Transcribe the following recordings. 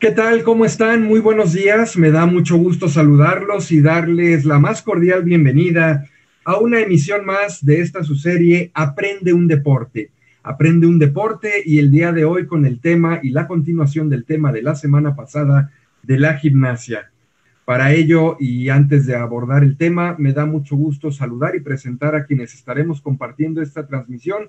¿Qué tal? ¿Cómo están? Muy buenos días. Me da mucho gusto saludarlos y darles la más cordial bienvenida a una emisión más de esta su serie Aprende un deporte. Aprende un deporte y el día de hoy con el tema y la continuación del tema de la semana pasada de la gimnasia. Para ello y antes de abordar el tema, me da mucho gusto saludar y presentar a quienes estaremos compartiendo esta transmisión.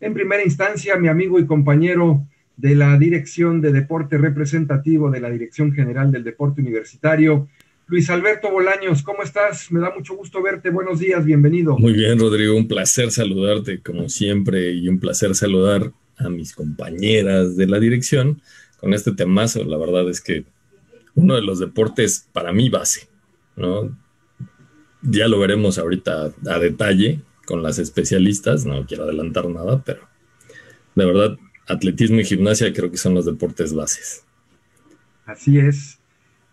En primera instancia, mi amigo y compañero de la Dirección de Deporte Representativo de la Dirección General del Deporte Universitario. Luis Alberto Bolaños, ¿cómo estás? Me da mucho gusto verte. Buenos días, bienvenido. Muy bien, Rodrigo, un placer saludarte como siempre y un placer saludar a mis compañeras de la dirección con este temazo. La verdad es que uno de los deportes para mí base, ¿no? Ya lo veremos ahorita a detalle con las especialistas, no quiero adelantar nada, pero de verdad atletismo y gimnasia creo que son los deportes bases. Así es.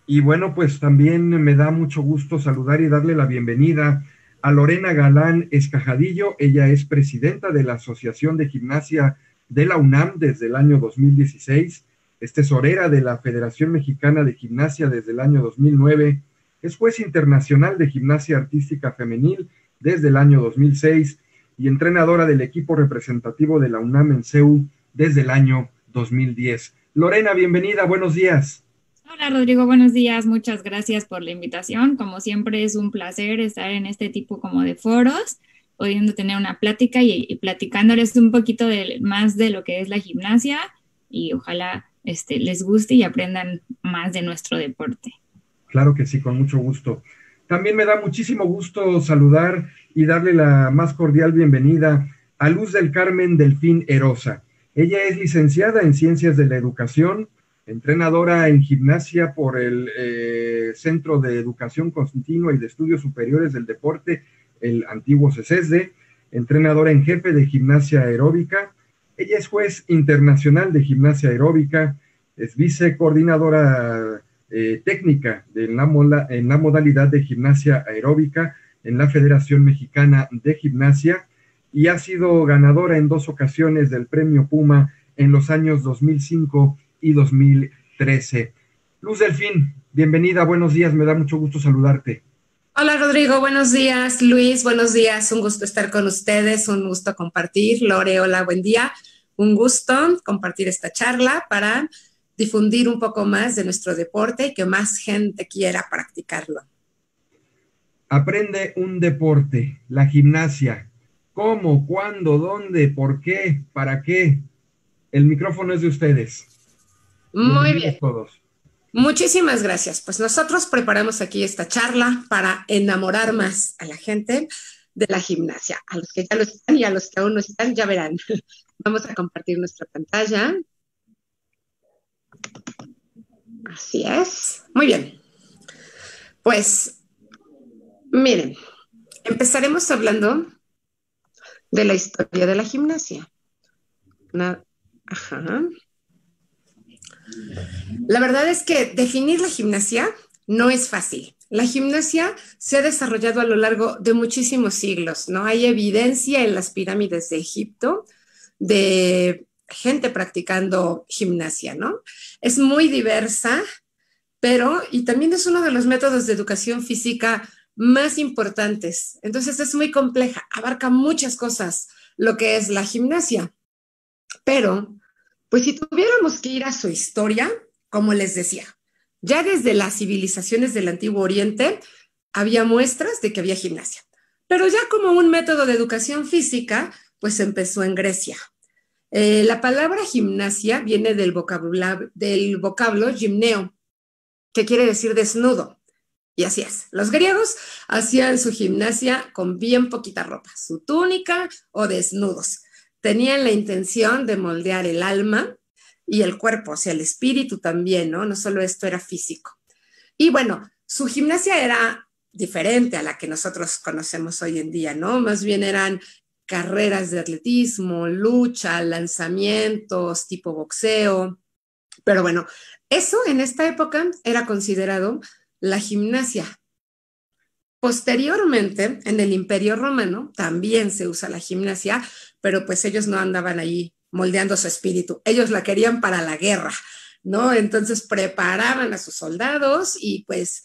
Y bueno, pues también me da mucho gusto saludar y darle la bienvenida a Lorena Galán Escajadillo. Ella es presidenta de la Asociación de Gimnasia de la UNAM desde el año 2016. Es tesorera de la Federación Mexicana de Gimnasia desde el año 2009. Es juez internacional de gimnasia artística femenil desde el año 2006 y entrenadora del equipo representativo de la UNAM en CEU desde el año 2010. Lorena, bienvenida, buenos días. Hola Rodrigo, buenos días, muchas gracias por la invitación. Como siempre es un placer estar en este tipo como de foros, pudiendo tener una plática y, platicándoles un poquito más de lo que es la gimnasia y ojalá este, les guste y aprendan más de nuestro deporte. Claro que sí, con mucho gusto. También me da muchísimo gusto saludar y darle la más cordial bienvenida a Luz del Carmen Delfín Erosa. Ella es licenciada en Ciencias de la Educación, entrenadora en gimnasia por el eh, Centro de Educación Continua y de Estudios Superiores del Deporte, el antiguo CESESDE, entrenadora en jefe de gimnasia aeróbica. Ella es juez internacional de gimnasia aeróbica, es vicecoordinadora eh, técnica de en la modalidad de gimnasia aeróbica en la Federación Mexicana de Gimnasia y ha sido ganadora en dos ocasiones del Premio Puma en los años 2005 y 2013. Luz Delfín, bienvenida, buenos días, me da mucho gusto saludarte. Hola Rodrigo, buenos días. Luis, buenos días, un gusto estar con ustedes, un gusto compartir. Lore, hola, buen día. Un gusto compartir esta charla para difundir un poco más de nuestro deporte y que más gente quiera practicarlo. Aprende un deporte, la gimnasia, ¿Cómo? ¿Cuándo? ¿Dónde? ¿Por qué? ¿Para qué? El micrófono es de ustedes. Muy bien. Todos. Muchísimas gracias. Pues nosotros preparamos aquí esta charla para enamorar más a la gente de la gimnasia. A los que ya lo están y a los que aún no están, ya verán. Vamos a compartir nuestra pantalla. Así es. Muy bien. Pues, miren, empezaremos hablando de la historia de la gimnasia. Ajá. La verdad es que definir la gimnasia no es fácil. La gimnasia se ha desarrollado a lo largo de muchísimos siglos, ¿no? Hay evidencia en las pirámides de Egipto de gente practicando gimnasia, ¿no? Es muy diversa, pero, y también es uno de los métodos de educación física más importantes. Entonces es muy compleja, abarca muchas cosas lo que es la gimnasia. Pero, pues si tuviéramos que ir a su historia, como les decía, ya desde las civilizaciones del Antiguo Oriente había muestras de que había gimnasia. Pero ya como un método de educación física, pues empezó en Grecia. Eh, la palabra gimnasia viene del vocablo, del vocablo gimneo, que quiere decir desnudo. Y así es, los griegos hacían su gimnasia con bien poquita ropa, su túnica o desnudos. Tenían la intención de moldear el alma y el cuerpo, o sea, el espíritu también, ¿no? No solo esto era físico. Y bueno, su gimnasia era diferente a la que nosotros conocemos hoy en día, ¿no? Más bien eran carreras de atletismo, lucha, lanzamientos, tipo boxeo. Pero bueno, eso en esta época era considerado la gimnasia. Posteriormente, en el Imperio Romano también se usa la gimnasia, pero pues ellos no andaban ahí moldeando su espíritu, ellos la querían para la guerra. ¿no? Entonces preparaban a sus soldados y pues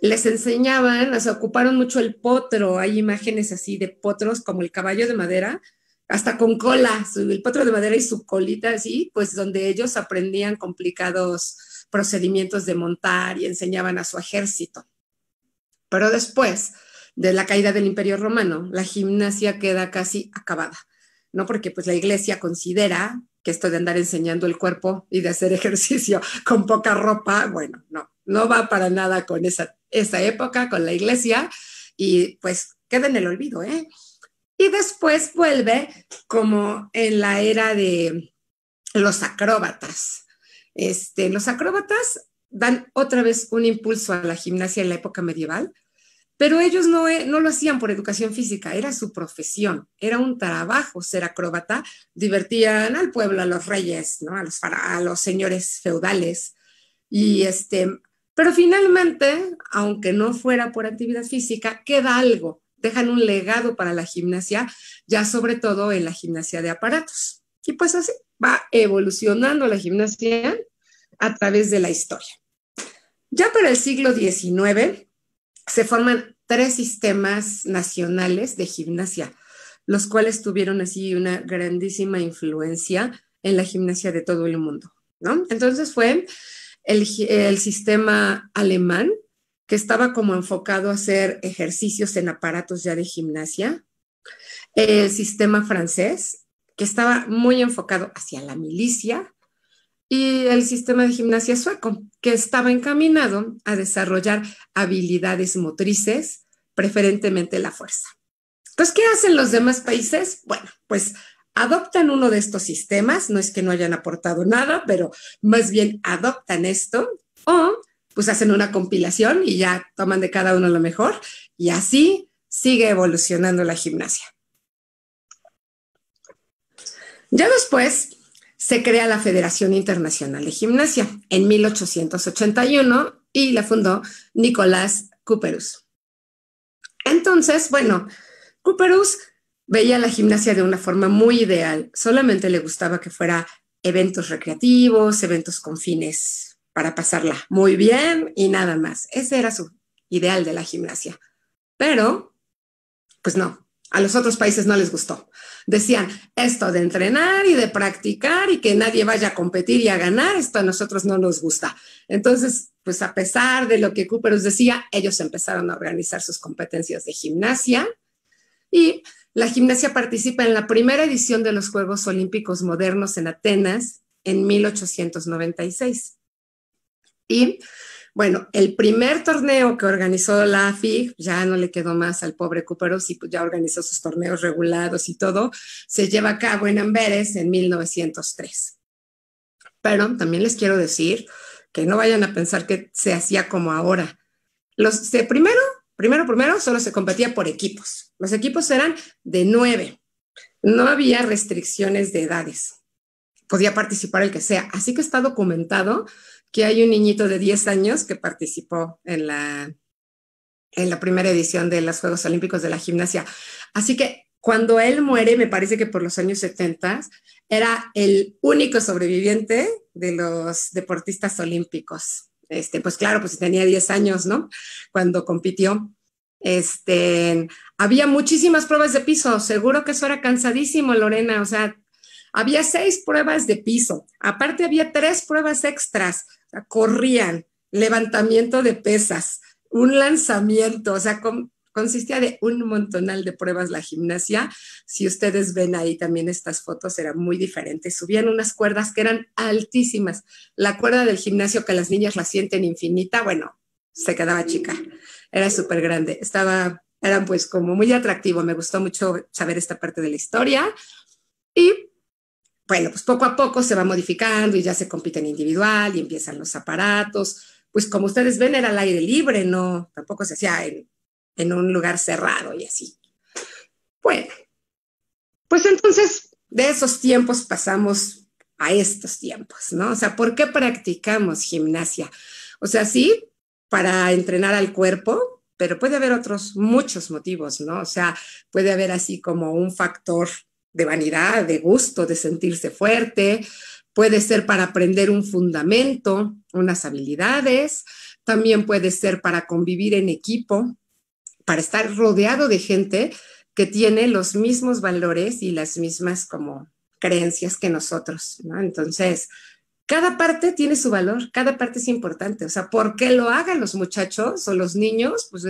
les enseñaban, o sea, ocuparon mucho el potro, hay imágenes así de potros como el caballo de madera, hasta con cola, el potro de madera y su colita así, pues donde ellos aprendían complicados procedimientos de montar y enseñaban a su ejército. Pero después de la caída del Imperio Romano, la gimnasia queda casi acabada, ¿no? Porque pues la iglesia considera que esto de andar enseñando el cuerpo y de hacer ejercicio con poca ropa, bueno, no, no va para nada con esa, esa época, con la iglesia, y pues queda en el olvido, ¿eh? Y después vuelve como en la era de los acróbatas. Este, los acróbatas dan otra vez un impulso a la gimnasia en la época medieval, pero ellos no, eh, no lo hacían por educación física, era su profesión, era un trabajo ser acróbata, divertían al pueblo, a los reyes, ¿no? a, los, a los señores feudales. Y este, pero finalmente, aunque no fuera por actividad física, queda algo, dejan un legado para la gimnasia, ya sobre todo en la gimnasia de aparatos. Y pues así va evolucionando la gimnasia a través de la historia. Ya para el siglo XIX, se forman tres sistemas nacionales de gimnasia, los cuales tuvieron así una grandísima influencia en la gimnasia de todo el mundo, ¿no? Entonces fue el, el sistema alemán, que estaba como enfocado a hacer ejercicios en aparatos ya de gimnasia, el sistema francés, que estaba muy enfocado hacia la milicia, y el sistema de gimnasia sueco, que estaba encaminado a desarrollar habilidades motrices, preferentemente la fuerza. Entonces, ¿qué hacen los demás países? Bueno, pues adoptan uno de estos sistemas, no es que no hayan aportado nada, pero más bien adoptan esto o pues hacen una compilación y ya toman de cada uno lo mejor y así sigue evolucionando la gimnasia. Ya después, se crea la Federación Internacional de Gimnasia en 1881 y la fundó Nicolás Cooperus. Entonces, bueno, Cooperus veía la gimnasia de una forma muy ideal. Solamente le gustaba que fuera eventos recreativos, eventos con fines para pasarla muy bien y nada más. Ese era su ideal de la gimnasia. Pero, pues no, a los otros países no les gustó. Decían, esto de entrenar y de practicar y que nadie vaya a competir y a ganar, esto a nosotros no nos gusta. Entonces, pues a pesar de lo que Cooper os decía, ellos empezaron a organizar sus competencias de gimnasia y la gimnasia participa en la primera edición de los Juegos Olímpicos Modernos en Atenas en 1896. Y bueno, el primer torneo que organizó la FIG, ya no le quedó más al pobre Cooperos y pues ya organizó sus torneos regulados y todo, se lleva a cabo en Amberes en 1903. Pero también les quiero decir que no vayan a pensar que se hacía como ahora. Los de primero, primero, primero, solo se competía por equipos. Los equipos eran de nueve. No había restricciones de edades. Podía participar el que sea. Así que está documentado que hay un niñito de 10 años que participó en la, en la primera edición de los Juegos Olímpicos de la Gimnasia. Así que cuando él muere, me parece que por los años 70, era el único sobreviviente de los deportistas olímpicos. Este, pues claro, pues tenía 10 años, ¿no? Cuando compitió. Este, había muchísimas pruebas de piso, seguro que eso era cansadísimo, Lorena, o sea, había seis pruebas de piso, aparte había tres pruebas extras, corrían, levantamiento de pesas, un lanzamiento, o sea, consistía de un montonal de pruebas la gimnasia. Si ustedes ven ahí también estas fotos, eran muy diferentes. Subían unas cuerdas que eran altísimas. La cuerda del gimnasio que las niñas la sienten infinita, bueno, se quedaba chica. Era súper grande. Estaba, eran pues como muy atractivo. Me gustó mucho saber esta parte de la historia. Y bueno, pues poco a poco se va modificando y ya se compite en individual y empiezan los aparatos. Pues como ustedes ven, era al aire libre, no, tampoco se hacía en, en un lugar cerrado y así. Bueno, pues entonces de esos tiempos pasamos a estos tiempos, ¿no? O sea, ¿por qué practicamos gimnasia? O sea, sí, para entrenar al cuerpo, pero puede haber otros muchos motivos, ¿no? O sea, puede haber así como un factor de vanidad, de gusto, de sentirse fuerte, puede ser para aprender un fundamento, unas habilidades, también puede ser para convivir en equipo, para estar rodeado de gente que tiene los mismos valores y las mismas como creencias que nosotros, ¿no? Entonces, cada parte tiene su valor, cada parte es importante. O sea, ¿por qué lo hagan los muchachos o los niños? Pues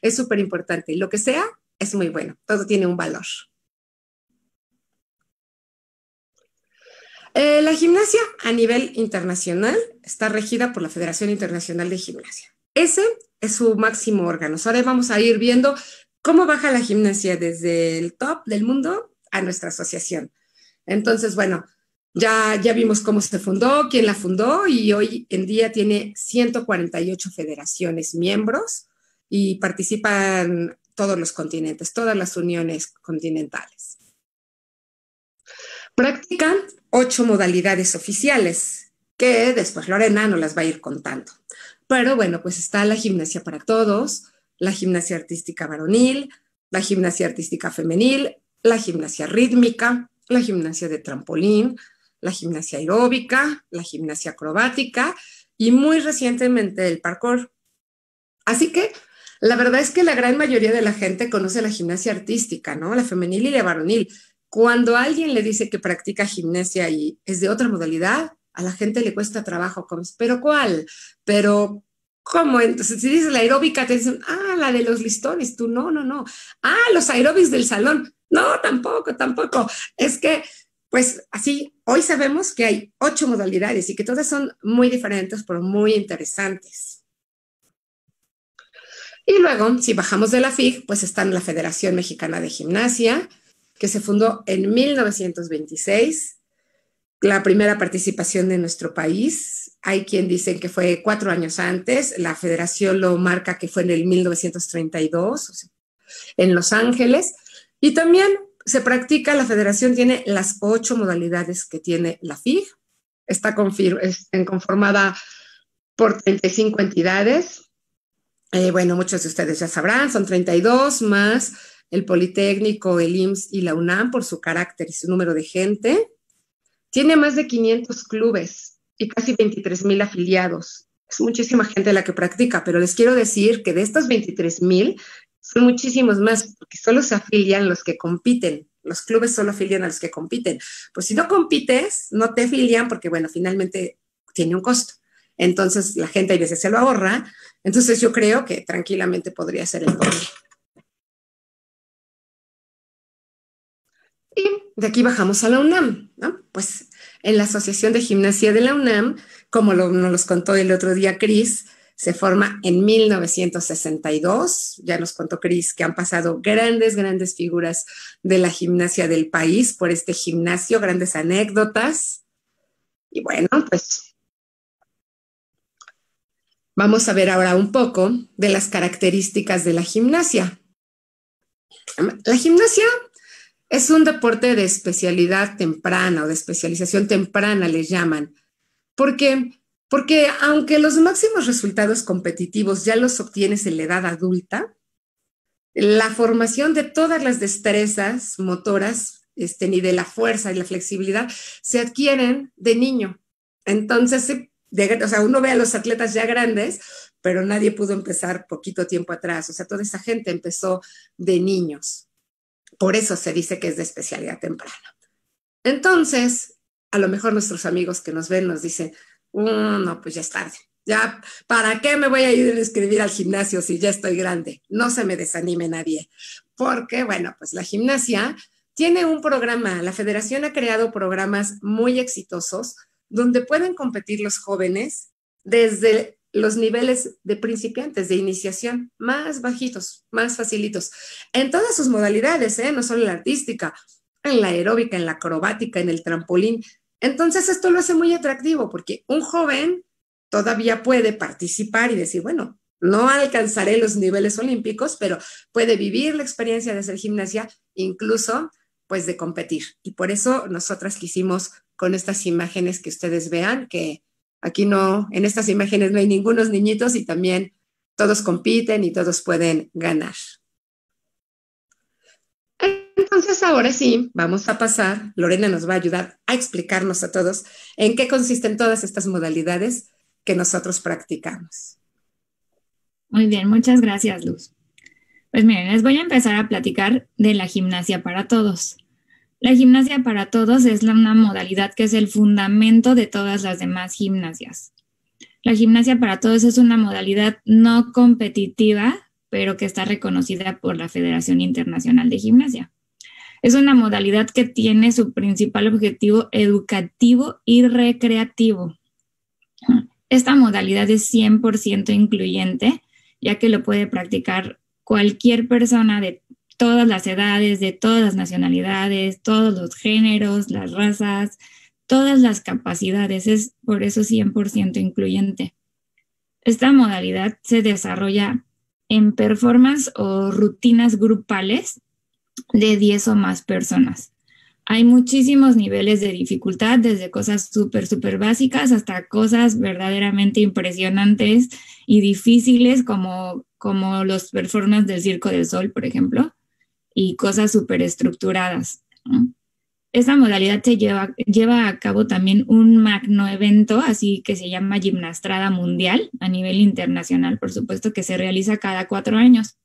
es súper importante. Y lo que sea, es muy bueno. Todo tiene un valor. Eh, la gimnasia a nivel internacional está regida por la Federación Internacional de Gimnasia. Ese es su máximo órgano. Ahora vamos a ir viendo cómo baja la gimnasia desde el top del mundo a nuestra asociación. Entonces, bueno, ya, ya vimos cómo se fundó, quién la fundó y hoy en día tiene 148 federaciones miembros y participan todos los continentes, todas las uniones continentales. Practican ocho modalidades oficiales que después Lorena nos las va a ir contando. Pero bueno, pues está la gimnasia para todos, la gimnasia artística varonil, la gimnasia artística femenil, la gimnasia rítmica, la gimnasia de trampolín, la gimnasia aeróbica, la gimnasia acrobática y muy recientemente el parkour. Así que la verdad es que la gran mayoría de la gente conoce la gimnasia artística, ¿no? La femenil y la varonil. Cuando alguien le dice que practica gimnasia y es de otra modalidad, a la gente le cuesta trabajo, pero ¿cuál? Pero ¿Cómo? Entonces, si dices la aeróbica, te dicen, ah, la de los listones, tú no, no, no. Ah, los aeróbics del salón. No, tampoco, tampoco. Es que, pues así, hoy sabemos que hay ocho modalidades y que todas son muy diferentes, pero muy interesantes. Y luego, si bajamos de la FIG, pues está la Federación Mexicana de Gimnasia, que se fundó en 1926, la primera participación de nuestro país. Hay quien dice que fue cuatro años antes, la federación lo marca que fue en el 1932, en Los Ángeles, y también se practica, la federación tiene las ocho modalidades que tiene la FIG, está conformada por 35 entidades. Eh, bueno, muchos de ustedes ya sabrán, son 32 más el Politécnico, el IMSS y la UNAM por su carácter y su número de gente. Tiene más de 500 clubes y casi 23 mil afiliados. Es muchísima gente la que practica, pero les quiero decir que de estos 23 mil, son muchísimos más, porque solo se afilian los que compiten. Los clubes solo afilian a los que compiten. Pues si no compites, no te afilian porque, bueno, finalmente tiene un costo. Entonces la gente a veces se lo ahorra. Entonces yo creo que tranquilamente podría ser el doble. Y de aquí bajamos a la UNAM, ¿no? Pues en la Asociación de Gimnasia de la UNAM, como nos los contó el otro día Cris, se forma en 1962. Ya nos contó Cris que han pasado grandes, grandes figuras de la gimnasia del país por este gimnasio, grandes anécdotas. Y bueno, pues vamos a ver ahora un poco de las características de la gimnasia. La gimnasia es un deporte de especialidad temprana o de especialización temprana, le llaman, porque porque aunque los máximos resultados competitivos ya los obtienes en la edad adulta, la formación de todas las destrezas motoras, este, ni de la fuerza y la flexibilidad, se adquieren de niño. Entonces, o sea, uno ve a los atletas ya grandes, pero nadie pudo empezar poquito tiempo atrás. O sea, toda esa gente empezó de niños. Por eso se dice que es de especialidad temprana. Entonces, a lo mejor nuestros amigos que nos ven nos dicen, Mm, no, pues ya es tarde. Ya, ¿para qué me voy a ir a escribir al gimnasio si ya estoy grande? No se me desanime nadie. Porque, bueno, pues la gimnasia tiene un programa, la federación ha creado programas muy exitosos donde pueden competir los jóvenes desde los niveles de principiantes, de iniciación, más bajitos, más facilitos, en todas sus modalidades, ¿eh? no solo en la artística, en la aeróbica, en la acrobática, en el trampolín, entonces, esto lo hace muy atractivo porque un joven todavía puede participar y decir, bueno, no alcanzaré los niveles olímpicos, pero puede vivir la experiencia de hacer gimnasia, incluso pues de competir. Y por eso nosotras quisimos con estas imágenes que ustedes vean, que aquí no, en estas imágenes no hay ningunos niñitos y también todos compiten y todos pueden ganar. Entonces, ahora sí, vamos a pasar. Lorena nos va a ayudar a explicarnos a todos en qué consisten todas estas modalidades que nosotros practicamos. Muy bien, muchas gracias, Luz. Pues miren, les voy a empezar a platicar de la gimnasia para todos. La gimnasia para todos es una modalidad que es el fundamento de todas las demás gimnasias. La gimnasia para todos es una modalidad no competitiva, pero que está reconocida por la Federación Internacional de Gimnasia. Es una modalidad que tiene su principal objetivo educativo y recreativo. Esta modalidad es 100% incluyente, ya que lo puede practicar cualquier persona de todas las edades, de todas las nacionalidades, todos los géneros, las razas, todas las capacidades. Es por eso 100% incluyente. Esta modalidad se desarrolla en performance o rutinas grupales de 10 o más personas. Hay muchísimos niveles de dificultad, desde cosas súper, súper básicas hasta cosas verdaderamente impresionantes y difíciles como, como los performances del Circo del Sol, por ejemplo, y cosas súper estructuradas. Esta modalidad se lleva, lleva a cabo también un magno evento, así que se llama Gimnastrada Mundial a nivel internacional, por supuesto, que se realiza cada cuatro años.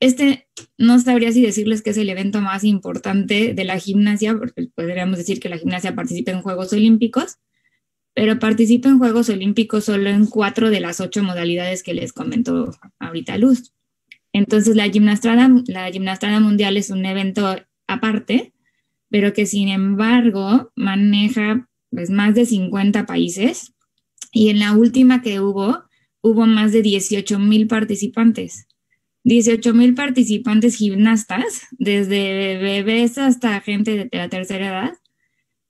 Este no sabría si decirles que es el evento más importante de la gimnasia, porque podríamos decir que la gimnasia participa en Juegos Olímpicos, pero participa en Juegos Olímpicos solo en cuatro de las ocho modalidades que les comentó ahorita Luz. Entonces, la gimnastrada, la mundial es un evento aparte pero que sin embargo maneja pues, más de 50 países y en la última que hubo, hubo más de 18 mil participantes. 18 mil participantes gimnastas, desde bebés hasta gente de la tercera edad,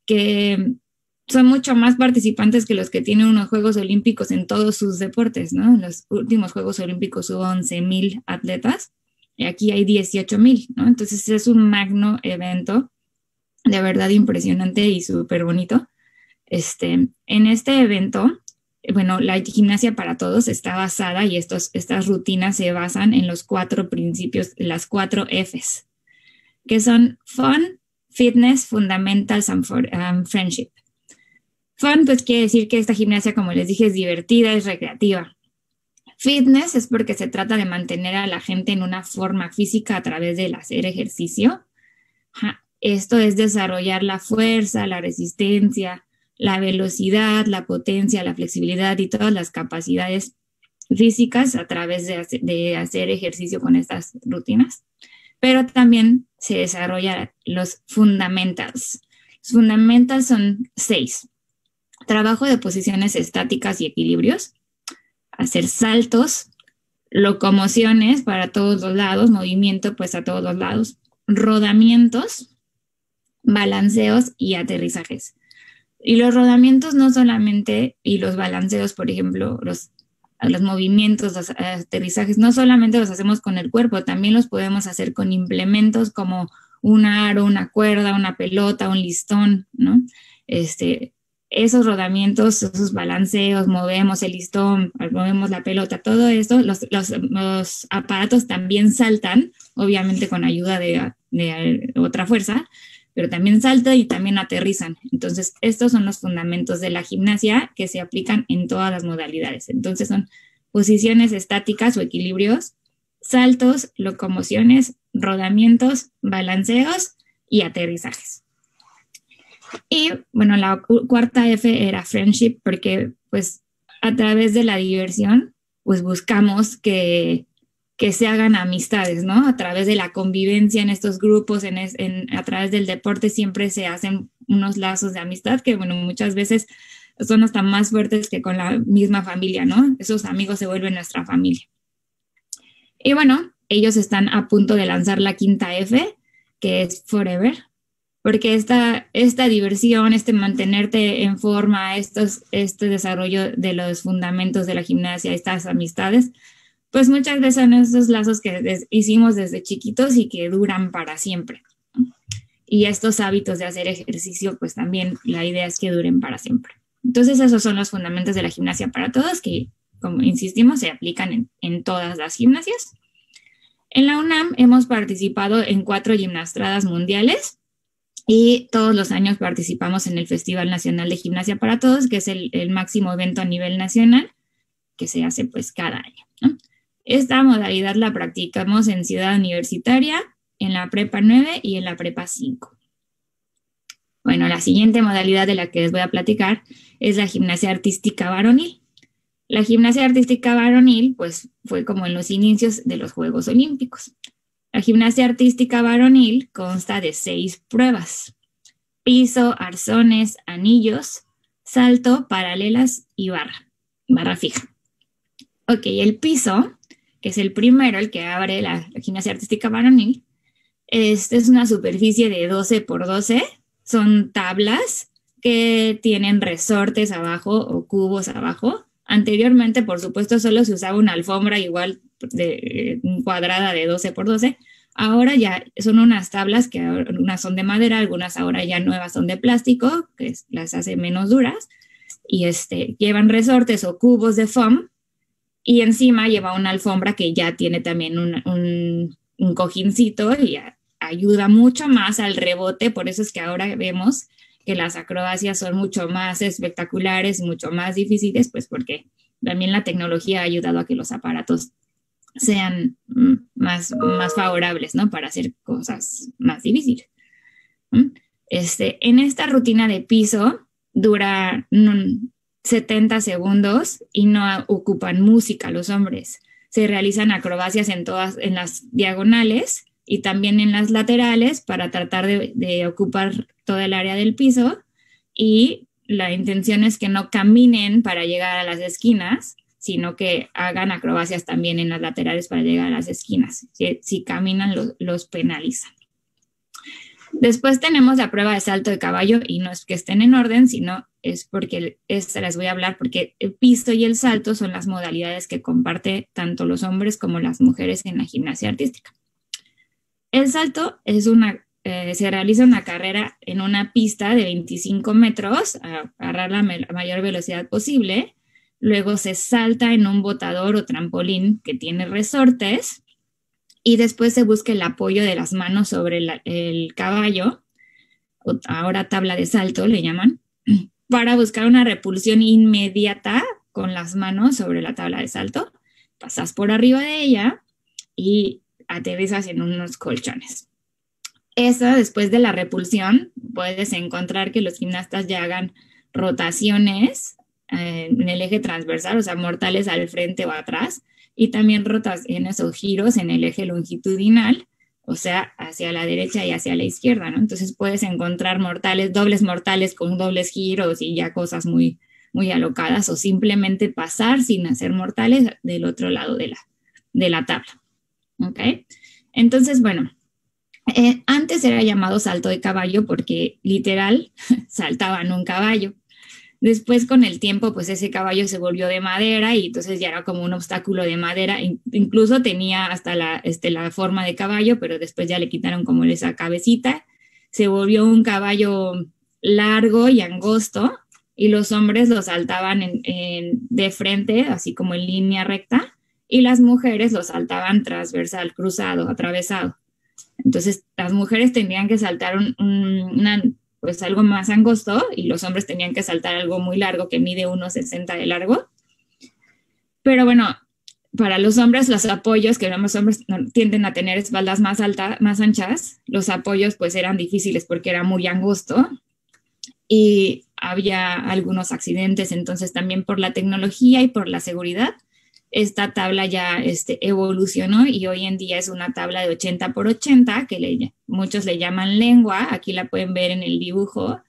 que son mucho más participantes que los que tienen unos Juegos Olímpicos en todos sus deportes, ¿no? En los últimos Juegos Olímpicos hubo 11 mil atletas y aquí hay 18 mil, ¿no? Entonces es un magno evento de verdad impresionante y súper bonito. Este, en este evento, bueno, la gimnasia para todos está basada y estos, estas rutinas se basan en los cuatro principios, las cuatro Fs, que son Fun, Fitness, Fundamentals and um, Friendship. Fun, pues quiere decir que esta gimnasia, como les dije, es divertida, es recreativa. Fitness es porque se trata de mantener a la gente en una forma física a través del hacer ejercicio. Esto es desarrollar la fuerza, la resistencia, la velocidad, la potencia, la flexibilidad y todas las capacidades físicas a través de, hacer ejercicio con estas rutinas. Pero también se desarrollan los fundamentals. Los fundamentals son seis. Trabajo de posiciones estáticas y equilibrios, hacer saltos, locomociones para todos los lados, movimiento pues a todos los lados, rodamientos, balanceos y aterrizajes. Y los rodamientos no solamente, y los balanceos, por ejemplo, los, los movimientos, los aterrizajes, no solamente los hacemos con el cuerpo, también los podemos hacer con implementos como un aro, una cuerda, una pelota, un listón, ¿no? Este, esos rodamientos, esos balanceos, movemos el listón, movemos la pelota, todo esto, los, aparatos también saltan, obviamente con ayuda de, de otra fuerza, pero también saltan y también aterrizan. Entonces, estos son los fundamentos de la gimnasia que se aplican en todas las modalidades. Entonces, son posiciones estáticas o equilibrios, saltos, locomociones, rodamientos, balanceos y aterrizajes. Y bueno, la cuarta F era friendship porque pues a través de la diversión pues buscamos que que se hagan amistades, ¿no? A través de la convivencia en estos grupos, en, a través del deporte siempre se hacen unos lazos de amistad que, bueno, muchas veces son hasta más fuertes que con la misma familia, ¿no? Esos amigos se vuelven nuestra familia. Y bueno, ellos están a punto de lanzar la quinta F, que es Forever, porque esta, esta diversión, este mantenerte en forma, estos, este desarrollo de los fundamentos de la gimnasia, estas amistades, pues muchas veces son esos lazos que hicimos desde chiquitos y que duran para siempre. Y estos hábitos de hacer ejercicio, pues también la idea es que duren para siempre. Entonces esos son los fundamentos de la gimnasia para todos que, como insistimos, se aplican en, en todas las gimnasias. En la UNAM hemos participado en cuatro gimnastradas mundiales y todos los años participamos en el Festival Nacional de Gimnasia para Todos, que es el, máximo evento a nivel nacional que se hace pues cada año. Esta modalidad la practicamos en Ciudad Universitaria, en la Prepa 9 y en la Prepa 5. Bueno, la siguiente modalidad de la que les voy a platicar es la gimnasia artística varonil. La gimnasia artística varonil, pues fue como en los inicios de los Juegos Olímpicos. La gimnasia artística varonil consta de seis pruebas. Piso, arzones, anillos, salto, paralelas y barra, barra fija. Ok, el piso, que es el primero, el que abre la, gimnasia artística varonil, este es una superficie de 12 por 12, son tablas que tienen resortes abajo o cubos abajo. Anteriormente, por supuesto, solo se usaba una alfombra igual de cuadrada de 12 por 12. Ahora ya son unas tablas que algunas son de madera, algunas ahora ya nuevas son de plástico, que las hace menos duras, y este, llevan resortes o cubos de foam, y encima lleva una alfombra que ya tiene también un, un, un cojincito y ayuda mucho más al rebote, por eso es que ahora vemos que las acrobacias son mucho más espectaculares, mucho más difíciles, pues porque también la tecnología ha ayudado a que los aparatos sean más, más favorables, ¿no? Para hacer cosas más difíciles. Este, en esta rutina de piso dura 70 segundos y no ocupan música los hombres. Se realizan acrobacias en todas, en las diagonales y también en las laterales para tratar de, ocupar toda el área del piso y la intención es que no caminen para llegar a las esquinas, sino que hagan acrobacias también en las laterales para llegar a las esquinas. Si, caminan, los penalizan. Después tenemos la prueba de salto de caballo y no es que estén en orden, sino es porque esta les voy a hablar porque el piso y el salto son las modalidades que comparte tanto los hombres como las mujeres en la gimnasia artística. El salto es una, eh, se realiza una carrera en una pista de 25 metros a agarrar la, mayor velocidad posible. Luego se salta en un botador o trampolín que tiene resortes y después se busca el apoyo de las manos sobre el caballo, ahora tabla de salto le llaman, para buscar una repulsión inmediata con las manos sobre la tabla de salto. Pasas por arriba de ella y aterrizas en unos colchones. Eso, después de la repulsión, puedes encontrar que los gimnastas ya hagan rotaciones eh, en el eje transversal, o sea, mortales al frente o atrás, y también rotaciones o giros en el eje longitudinal, o sea, hacia la derecha y hacia la izquierda, ¿no? Entonces puedes encontrar mortales, dobles mortales con dobles giros y ya cosas muy, muy alocadas, o simplemente pasar sin hacer mortales del otro lado de la, de la tabla. ¿ok? Entonces, bueno, eh, antes era llamado salto de caballo porque literal saltaban un caballo. Después con el tiempo, pues ese caballo se volvió de madera y entonces ya era como un obstáculo de madera. Incluso tenía hasta este, la forma de caballo, pero después ya le quitaron como esa cabecita. Se volvió un caballo largo y angosto y los hombres lo saltaban de frente, así como en línea recta y las mujeres lo saltaban transversal, cruzado, atravesado. Entonces, las mujeres tenían que saltar un, pues algo más angosto y los hombres tenían que saltar algo muy largo que mide 1,60 de largo. Pero bueno, para los hombres, los apoyos, que los hombres tienden a tener espaldas más altas, más anchas, los apoyos pues eran difíciles porque era muy angosto y había algunos accidentes, entonces también por la tecnología y por la seguridad, esta tabla ya este, evolucionó y hoy en día es una tabla de 80 por 80 que muchos le llaman lengua, aquí la pueden ver en el dibujo,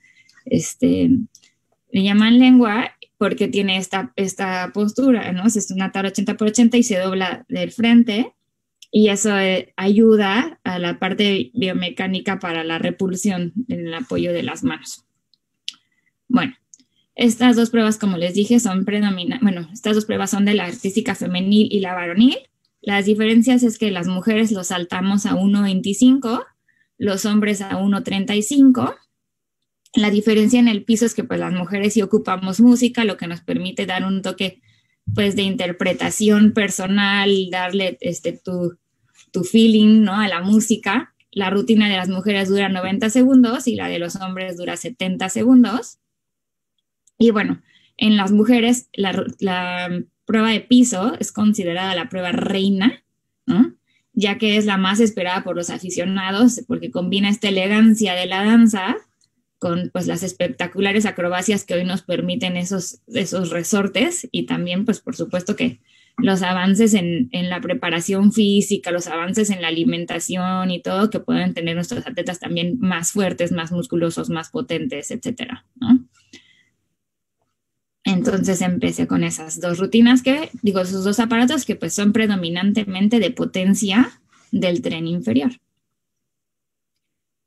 este, le llaman lengua porque tiene esta, esta postura, ¿no? Es una tabla 80 por 80 y se dobla del frente y eso eh, ayuda a la parte biomecánica para la repulsión en el apoyo de las manos. Bueno, estas dos pruebas, como les dije, son predominantes, bueno, estas dos pruebas son de la artística femenil y la varonil. Las diferencias es que las mujeres los saltamos a 1.25, los hombres a 1.35. La diferencia en el piso es que pues las mujeres sí ocupamos música, lo que nos permite dar un toque pues de interpretación personal, darle este tu, tu feeling, ¿no? A la música. La rutina de las mujeres dura 90 segundos y la de los hombres dura 70 segundos. Y bueno, en las mujeres la, prueba de piso es considerada la prueba reina, ya que es la más esperada por los aficionados, porque combina esta elegancia de la danza con pues las espectaculares acrobacias que hoy nos permiten esos, esos resortes y también pues por supuesto que los avances en, en, la preparación física, los avances en la alimentación y todo que pueden tener nuestros atletas también más fuertes, más musculosos, más potentes, etcétera, ¿no? Entonces empecé con esas dos rutinas que, digo, esos dos aparatos que pues son predominantemente de potencia del tren inferior.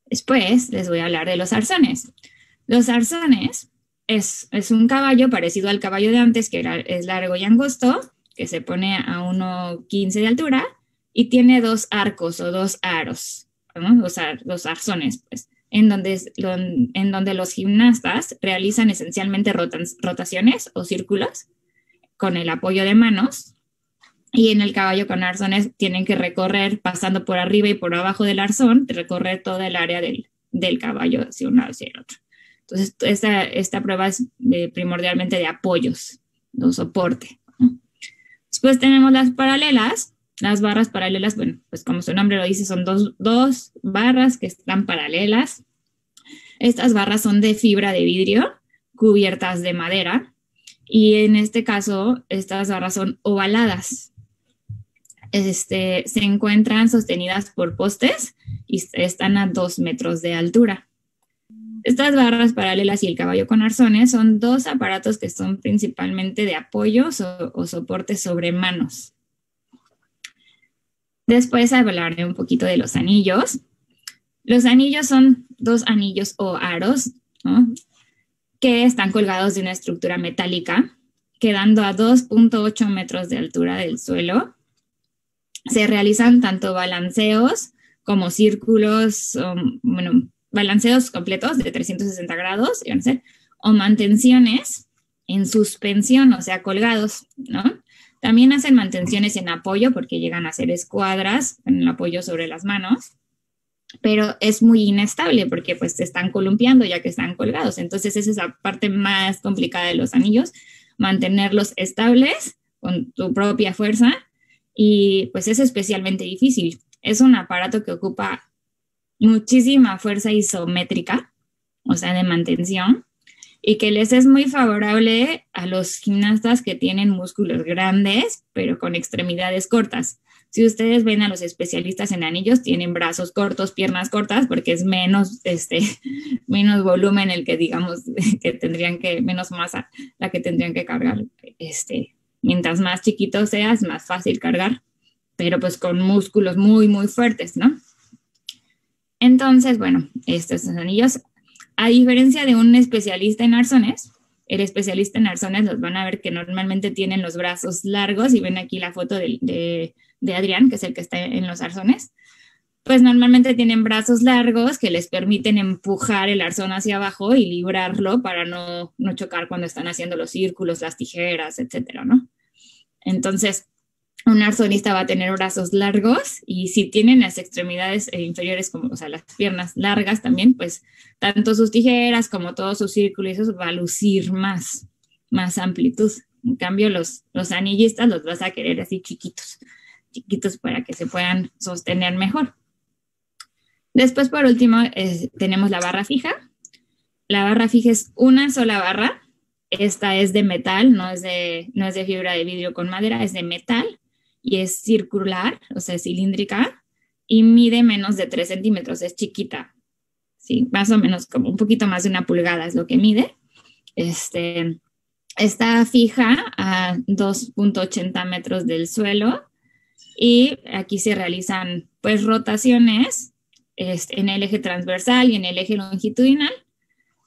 Después les voy a hablar de los arzones. Los arzones es, es un caballo parecido al caballo de antes, que es largo y angosto, que se pone a 1,15 de altura y tiene dos arcos o dos aros, dos arzones, pues en donde, en donde los gimnastas realizan esencialmente rotaciones o círculos con el apoyo de manos y en el caballo con arzones tienen que recorrer pasando por arriba y por abajo del arzón, recorrer toda el área del, del caballo hacia un lado hacia el otro. Entonces, esta, esta prueba es primordialmente de apoyos, de soporte. Después tenemos las paralelas, las barras paralelas, bueno, pues como su nombre lo dice, son dos, dos barras que están paralelas. Estas barras son de fibra de vidrio cubiertas de madera y en este caso estas barras son ovaladas. Este, se encuentran sostenidas por postes y están a dos metros de altura. Estas barras paralelas y el caballo con arzones son dos aparatos que son principalmente de apoyos o, o soporte sobre manos. Después hablaré un poquito de los anillos. Los anillos son dos anillos o aros que están colgados de una estructura metálica, quedando a 2.8 metros de altura del suelo. Se realizan tanto balanceos como círculos, bueno, balanceos completos de 360 grados, o mantenciones en suspensión, o sea, colgados, ¿no? También hacen mantenciones en apoyo porque llegan a hacer escuadras en el apoyo sobre las manos, pero es muy inestable porque pues se están columpiando ya que están colgados. Entonces esa es la parte más complicada de los anillos, mantenerlos estables con tu propia fuerza y pues es especialmente difícil. Es un aparato que ocupa muchísima fuerza isométrica, o sea, de mantención, y que les es muy favorable a los gimnastas que tienen músculos grandes, pero con extremidades cortas. Si ustedes ven a los especialistas en anillos, tienen brazos cortos, piernas cortas, porque es menos, este, menos volumen el que digamos que tendrían que, menos masa la que tendrían que cargar. Este, mientras más chiquito seas, más fácil cargar, pero pues con músculos muy, muy fuertes, ¿no? Entonces, bueno, estos anillos a diferencia de un especialista en arzones, el especialista en arzones los van a ver que normalmente tienen los brazos largos y ven aquí la foto de, Adrián, que es el que está en los arzones, pues normalmente tienen brazos largos que les permiten empujar el arzón hacia abajo y librarlo para no, no chocar cuando están haciendo los círculos, las tijeras, etcétera, ¿no? Entonces, un arzonista va a tener brazos largos y si tienen las extremidades eh, inferiores, como, o sea, las piernas largas también, pues tanto sus tijeras como todos sus círculos, eso va a lucir más, más amplitud. En cambio, los, los anillistas los vas a querer así chiquitos, chiquitos para que se puedan sostener mejor. Después, por último, tenemos la barra fija. La barra fija es una sola barra. Esta es de metal, no es de, no es de fibra de vidrio con madera, es de metal y es circular, o sea, cilíndrica, y mide menos de 3 centímetros, es chiquita, sí, más o menos como un poquito más de una pulgada es lo que mide. Este, está fija a 2.80 metros del suelo y aquí se realizan pues rotaciones este, en el eje transversal y en el eje longitudinal,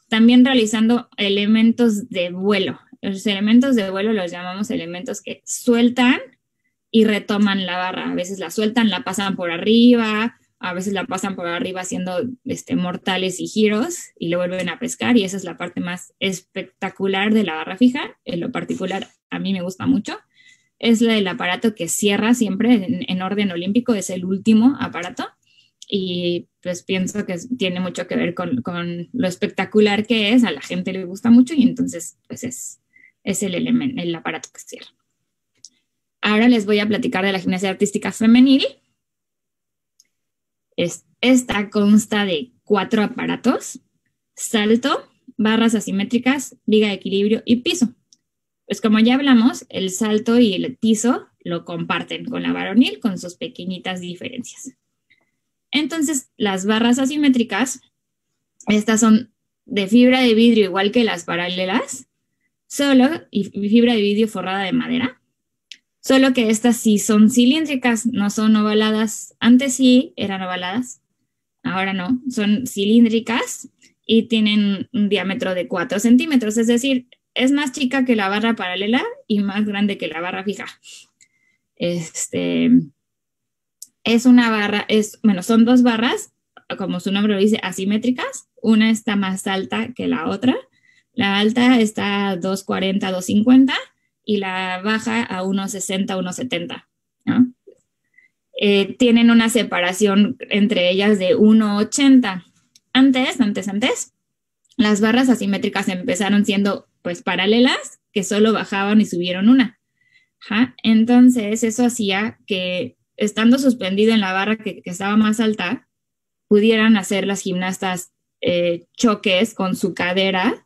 también realizando elementos de vuelo. Los elementos de vuelo los llamamos elementos que sueltan y retoman la barra. A veces la sueltan, la pasan por arriba, a veces la pasan por arriba haciendo este, mortales y giros y lo vuelven a pescar y esa es la parte más espectacular de la barra fija. En lo particular, a mí me gusta mucho. es el aparato que cierra siempre en, orden olímpico, es el último aparato. Y pues pienso que tiene mucho que ver con, lo espectacular que es, a la gente le gusta mucho y entonces pues es, es el, elemento, el aparato que cierra. Ahora les voy a platicar de la gimnasia artística femenil. esta consta de cuatro aparatos, salto, barras asimétricas, liga de equilibrio y piso. Pues como ya hablamos, el salto y el piso lo comparten con la varonil con sus pequeñitas diferencias. Entonces, las barras asimétricas, estas son de fibra de vidrio igual que las paralelas, solo, y fibra de vidrio forrada de madera, solo que estas sí son cilíndricas, no son ovaladas. Antes sí eran ovaladas, ahora no, son cilíndricas y tienen un diámetro de 4 centímetros, es decir, es más chica que la barra paralela y más grande que la barra fija. Este es una barra, es, bueno, son dos barras, como su nombre lo dice, asimétricas. Una está más alta que la otra. La alta está a 240, 250 y la baja a 160, 170. Eh, tienen una separación entre ellas de 1,80. Antes, antes, antes, las barras asimétricas empezaron siendo pues paralelas que solo bajaban y subieron una. Entonces eso hacía que estando suspendido en la barra que, estaba más alta, pudieran hacer las gimnastas eh, choques con su cadera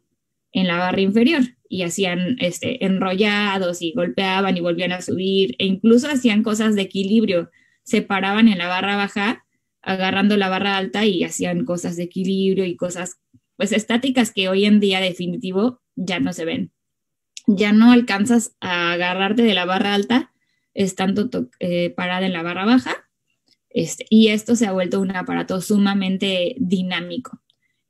en la barra inferior y hacían este, enrollados y golpeaban y volvían a subir e incluso hacían cosas de equilibrio, se paraban en la barra baja agarrando la barra alta y hacían cosas de equilibrio y cosas pues estáticas que hoy en día definitivo ya no se ven. Ya no alcanzas a agarrarte de la barra alta estando eh, parada en la barra baja. Este, y esto se ha vuelto un aparato sumamente dinámico.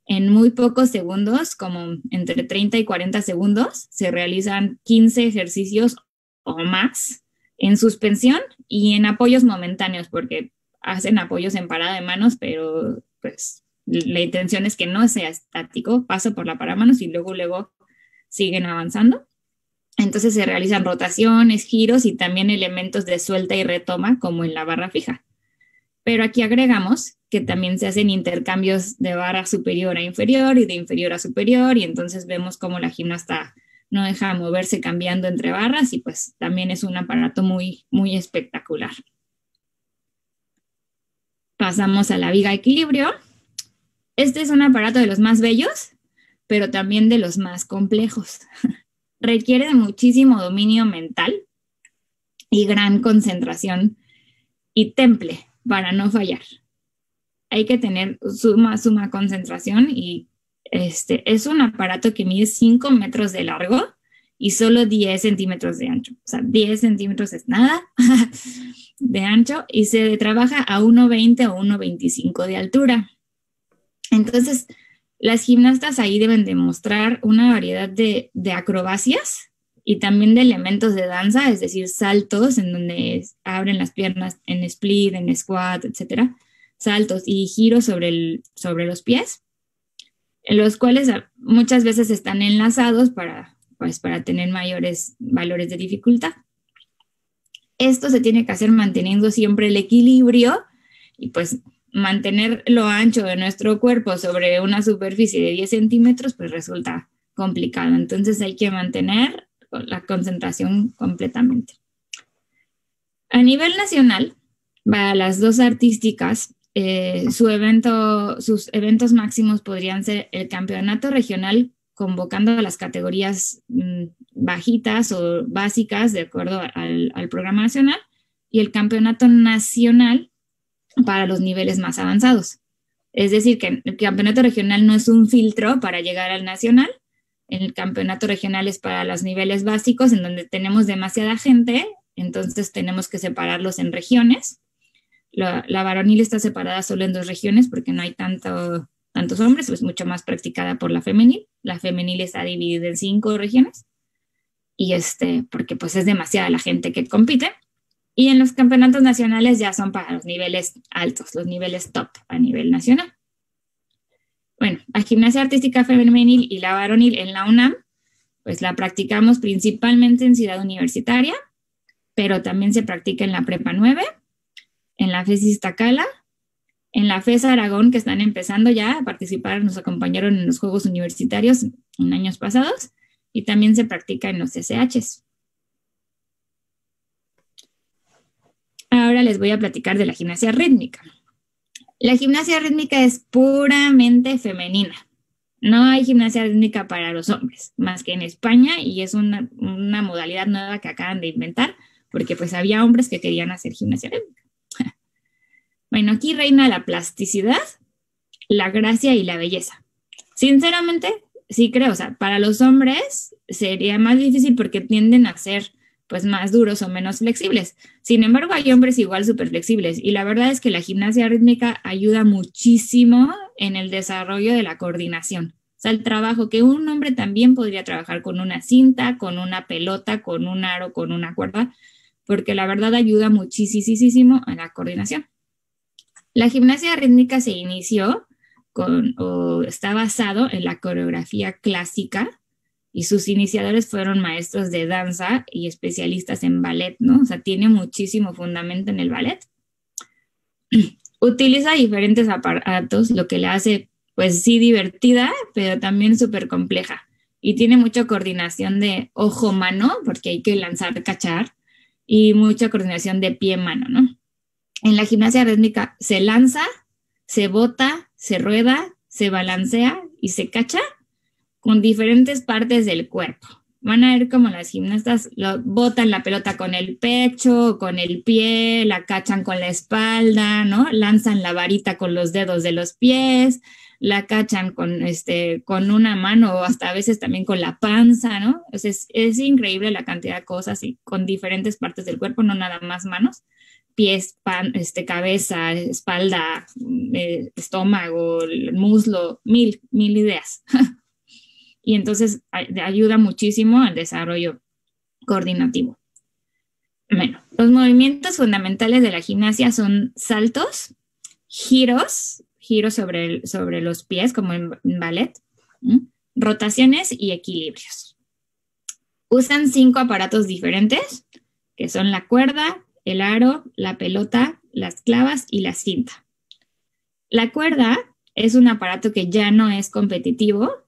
En muy pocos segundos, como entre 30 y 40 segundos, se realizan 15 ejercicios o más en suspensión y en apoyos momentáneos, porque hacen apoyos en parada de manos, pero pues la intención es que no sea estático, paso por la paramanos y luego, luego siguen avanzando. Entonces se realizan rotaciones, giros y también elementos de suelta y retoma como en la barra fija. Pero aquí agregamos que también se hacen intercambios de barra superior a inferior y de inferior a superior y entonces vemos cómo la gimnasta no deja de moverse cambiando entre barras y pues también es un aparato muy, muy espectacular. Pasamos a la viga equilibrio. Este es un aparato de los más bellos, pero también de los más complejos. Requiere de muchísimo dominio mental y gran concentración y temple para no fallar. Hay que tener suma, suma concentración y este es un aparato que mide 5 metros de largo y solo 10 centímetros de ancho. O sea, 10 centímetros es nada de ancho y se trabaja a 1,20 o 1,25 de altura. Entonces, las gimnastas ahí deben demostrar una variedad de, acrobacias y también de elementos de danza, es decir, saltos en donde abren las piernas en split, en squat, etcétera, saltos y giros sobre, sobre los pies, los cuales muchas veces están enlazados para, pues, para tener mayores valores de dificultad. Esto se tiene que hacer manteniendo siempre el equilibrio y pues mantener lo ancho de nuestro cuerpo sobre una superficie de 10 centímetros, pues resulta complicado. Entonces hay que mantener la concentración completamente. A nivel nacional, para las dos artísticas, eh, su sus eventos máximos podrían ser el campeonato regional convocando a las categorías mm, bajitas o básicas de acuerdo al programa nacional y el campeonato nacional para los niveles más avanzados. Es decir, que el campeonato regional no es un filtro para llegar al nacional. El campeonato regional es para los niveles básicos, en donde tenemos demasiada gente, entonces tenemos que separarlos en regiones. La, varonil está separada solo en dos regiones porque no hay tanto, tantos hombres, es mucho más practicada por la femenil. La femenil está dividida en cinco regiones y este, porque pues es demasiada la gente que compite. Y en los campeonatos nacionales ya son para los niveles altos, los niveles top a nivel nacional. Bueno, la gimnasia artística femenil y la varonil en la UNAM, pues la practicamos principalmente en Ciudad Universitaria, pero también se practica en la Prepa 9, en la FES Iztacala, en la FES Aragón, que están empezando ya a participar, nos acompañaron en los Juegos Universitarios en años pasados, y también se practica en los SHs. Ahora les voy a platicar de la gimnasia rítmica. La gimnasia rítmica es puramente femenina. No hay gimnasia rítmica para los hombres, más que en España, y es una, modalidad nueva que acaban de inventar, porque pues había hombres que querían hacer gimnasia rítmica. bueno, aquí reina la plasticidad, la gracia y la belleza. Sinceramente, sí creo, o sea, para los hombres sería más difícil porque tienden a ser pues más duros o menos flexibles. Sin embargo, hay hombres igual súper flexibles y la verdad es que la gimnasia rítmica ayuda muchísimo en el desarrollo de la coordinación. O sea, el trabajo que un hombre también podría trabajar con una cinta, con una pelota, con un aro, con una cuerda, porque la verdad ayuda muchísimo a la coordinación. La gimnasia rítmica se inició con, o está basado en la coreografía clásica, y sus iniciadores fueron maestros de danza y especialistas en ballet, ¿no? O sea, tiene muchísimo fundamento en el ballet. Utiliza diferentes aparatos, lo que le hace, pues sí, divertida, pero también súper compleja. Y tiene mucha coordinación de ojo-mano, porque hay que lanzar, cachar, y mucha coordinación de pie-mano, ¿no? En la gimnasia rítmica se lanza, se bota, se rueda, se balancea y se cacha con diferentes partes del cuerpo. Van a ver como las gimnastas botan la pelota con el pecho, con el pie, la cachan con la espalda, ¿no? Lanzan la varita con los dedos de los pies, la cachan con, este, con una mano o hasta a veces también con la panza, ¿no? Es, es increíble la cantidad de cosas y con diferentes partes del cuerpo, no nada más manos, pies, pan, este, cabeza, espalda, eh, estómago, muslo, mil, mil ideas. y entonces ayuda muchísimo al desarrollo coordinativo. Bueno, los movimientos fundamentales de la gimnasia son saltos, giros, giros sobre, sobre los pies como en, ballet, rotaciones y equilibrios. Usan cinco aparatos diferentes, que son la cuerda, el aro, la pelota, las clavas y la cinta. La cuerda es un aparato que ya no es competitivo,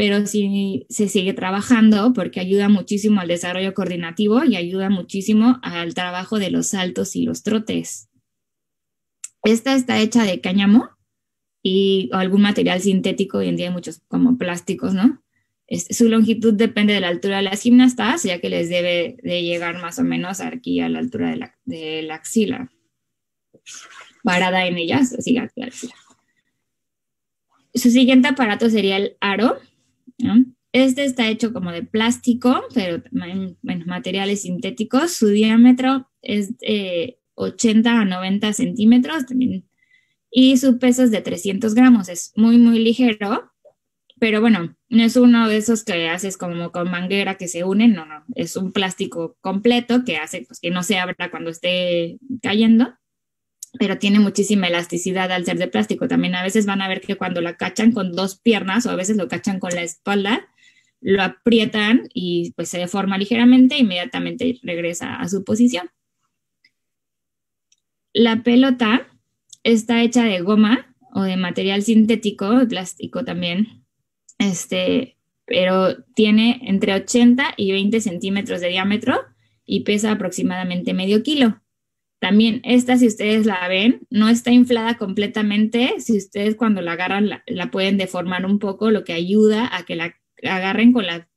pero sí se sigue trabajando porque ayuda muchísimo al desarrollo coordinativo y ayuda muchísimo al trabajo de los saltos y los trotes. Esta está hecha de cáñamo y algún material sintético, hoy en día hay muchos como plásticos, ¿no? su longitud depende de la altura de las gimnastas, ya que les debe de llegar más o menos aquí a la altura de la, de la axila. Parada en ellas, así la axila. Su siguiente aparato sería el aro, este está hecho como de plástico, pero en materiales sintéticos. Su diámetro es de 80 a 90 centímetros también, y su peso es de 300 gramos. Es muy, muy ligero, pero bueno, no es uno de esos que haces como con manguera que se unen, no, no, es un plástico completo que hace pues, que no se abra cuando esté cayendo pero tiene muchísima elasticidad al ser de plástico. También a veces van a ver que cuando la cachan con dos piernas o a veces lo cachan con la espalda, lo aprietan y pues se deforma ligeramente e inmediatamente regresa a su posición. La pelota está hecha de goma o de material sintético, plástico también, este, pero tiene entre 80 y 20 centímetros de diámetro y pesa aproximadamente medio kilo. También esta, si ustedes la ven, no está inflada completamente. Si ustedes cuando la agarran la, pueden deformar un poco, lo que ayuda a que la agarren con, la,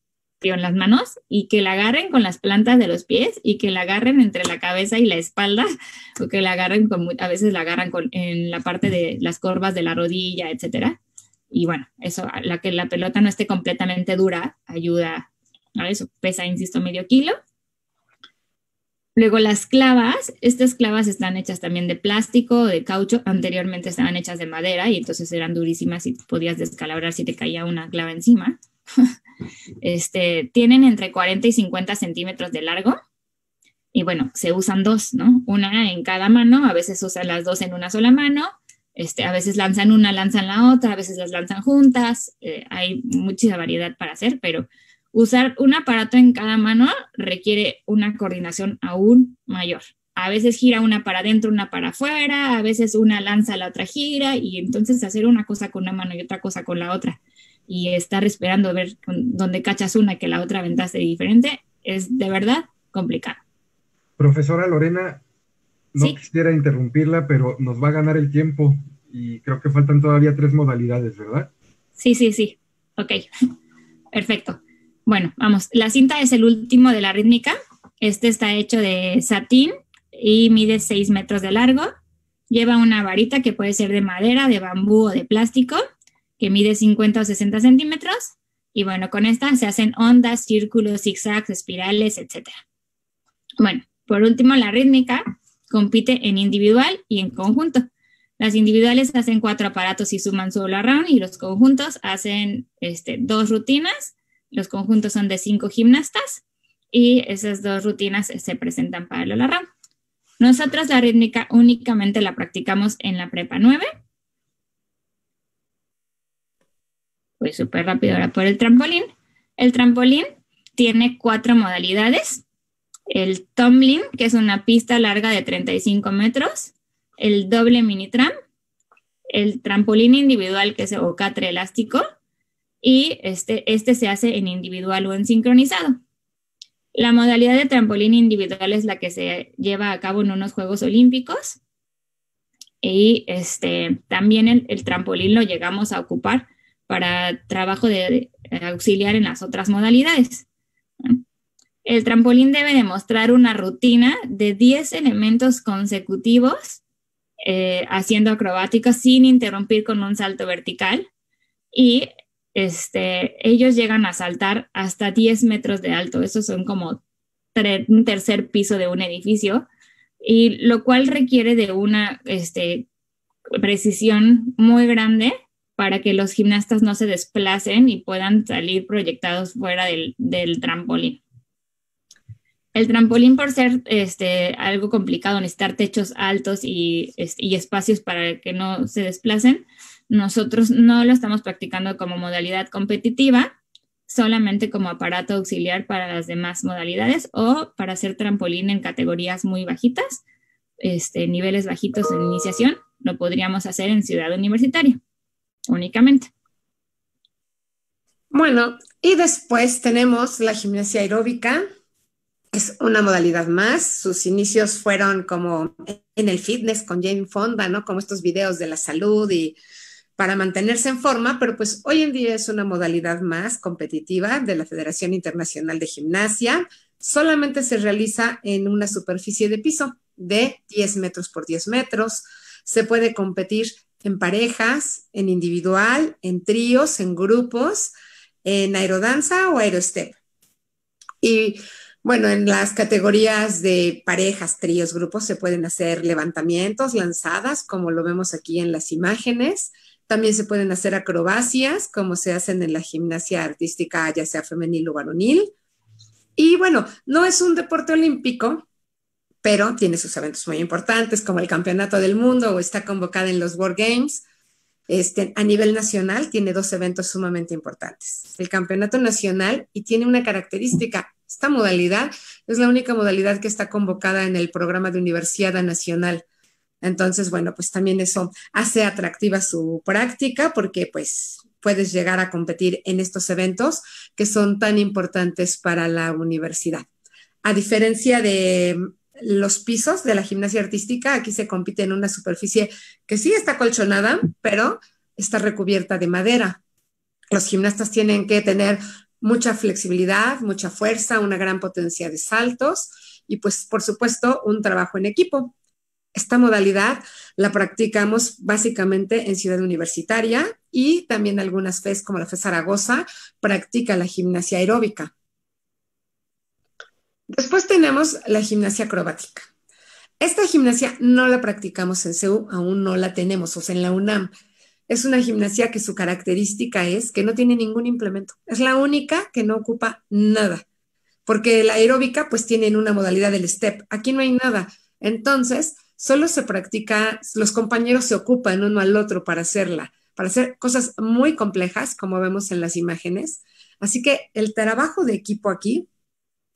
con las manos y que la agarren con las plantas de los pies y que la agarren entre la cabeza y la espalda o que la agarren con, a veces la agarran con, en la parte de las corvas de la rodilla, etcétera. Y bueno, eso, la que la pelota no esté completamente dura, ayuda a eso. Pesa, insisto, medio kilo Luego las clavas, estas clavas están hechas también de plástico, de caucho, anteriormente estaban hechas de madera y entonces eran durísimas y podías descalabrar si te caía una clava encima. este, tienen entre 40 y 50 centímetros de largo y bueno, se usan dos, ¿no? Una en cada mano, a veces usan las dos en una sola mano, este, a veces lanzan una, lanzan la otra, a veces las lanzan juntas, eh, hay mucha variedad para hacer, pero Usar un aparato en cada mano requiere una coordinación aún mayor. A veces gira una para adentro, una para afuera, a veces una lanza, la otra gira, y entonces hacer una cosa con una mano y otra cosa con la otra y estar esperando ver dónde cachas una que la otra aventaste diferente es de verdad complicado. Profesora Lorena, no quisiera interrumpirla, pero nos va a ganar el tiempo y creo que faltan todavía tres modalidades, ¿verdad? Sí, sí, sí. Ok, perfecto. Bueno, vamos, la cinta es el último de la rítmica. Este está hecho de satín y mide 6 metros de largo. Lleva una varita que puede ser de madera, de bambú o de plástico, que mide 50 o 60 centímetros. Y bueno, con esta se hacen ondas, círculos, zigzags, espirales, etc. Bueno, por último, la rítmica compite en individual y en conjunto. Las individuales hacen cuatro aparatos y suman solo a round y los conjuntos hacen este, dos rutinas. Los conjuntos son de cinco gimnastas y esas dos rutinas se presentan para el round. Nosotros la rítmica únicamente la practicamos en la prepa 9. Pues súper rápido ahora por el trampolín. El trampolín tiene cuatro modalidades. El tumbling, que es una pista larga de 35 metros el doble mini tram, el trampolín individual que es o catre elástico y este, este se hace en individual o en sincronizado. La modalidad de trampolín individual es la que se lleva a cabo en unos Juegos Olímpicos y este, también el, trampolín lo llegamos a ocupar para trabajo de, auxiliar en las otras modalidades. El trampolín debe demostrar una rutina de 10 elementos consecutivos eh, haciendo acrobáticas sin interrumpir con un salto vertical y este, ellos llegan a saltar hasta 10 metros de alto. Esos son como un tercer piso de un edificio y lo cual requiere de una este, precisión muy grande para que los gimnastas no se desplacen y puedan salir proyectados fuera del, trampolín. El trampolín, por ser este, algo complicado, necesitar techos altos y, y, espacios para que no se desplacen, nosotros no lo estamos practicando como modalidad competitiva, solamente como aparato auxiliar para las demás modalidades o para hacer trampolín en categorías muy bajitas, este, niveles bajitos en iniciación, lo podríamos hacer en ciudad universitaria únicamente. Bueno, y después tenemos la gimnasia aeróbica, es una modalidad más. Sus inicios fueron como en el fitness con Jane Fonda, ¿no? Como estos videos de la salud y para mantenerse en forma, pero pues hoy en día es una modalidad más competitiva de la Federación Internacional de Gimnasia. Solamente se realiza en una superficie de piso de 10 metros por 10 metros. Se puede competir en parejas, en individual, en tríos, en grupos, en aerodanza o aerostep. Y bueno, en las categorías de parejas, tríos, grupos se pueden hacer levantamientos, lanzadas, como lo vemos aquí en las imágenes. También se pueden hacer acrobacias, como se hacen en la gimnasia artística, ya sea femenil o varonil. Y bueno, no es un deporte olímpico, pero tiene sus eventos muy importantes, como el Campeonato del Mundo o está convocada en los World Games. Este, a nivel nacional tiene dos eventos sumamente importantes. El Campeonato Nacional y tiene una característica esta modalidad es la única modalidad que está convocada en el programa de Universidad Nacional. Entonces, bueno, pues también eso hace atractiva su práctica porque pues puedes llegar a competir en estos eventos que son tan importantes para la universidad. A diferencia de los pisos de la gimnasia artística, aquí se compite en una superficie que sí está colchonada, pero está recubierta de madera. Los gimnastas tienen que tener mucha flexibilidad, mucha fuerza, una gran potencia de saltos y pues por supuesto un trabajo en equipo. Esta modalidad la practicamos básicamente en Ciudad Universitaria y también algunas FES como la FES Zaragoza practica la gimnasia aeróbica. Después tenemos la gimnasia acrobática. Esta gimnasia no la practicamos en CEU, aún no la tenemos, o sea, en la UNAM es una gimnasia que su característica es que no tiene ningún implemento. Es la única que no ocupa nada, porque la aeróbica pues tiene una modalidad del step. Aquí no hay nada. Entonces, solo se practica, los compañeros se ocupan uno al otro para hacerla, para hacer cosas muy complejas, como vemos en las imágenes. Así que el trabajo de equipo aquí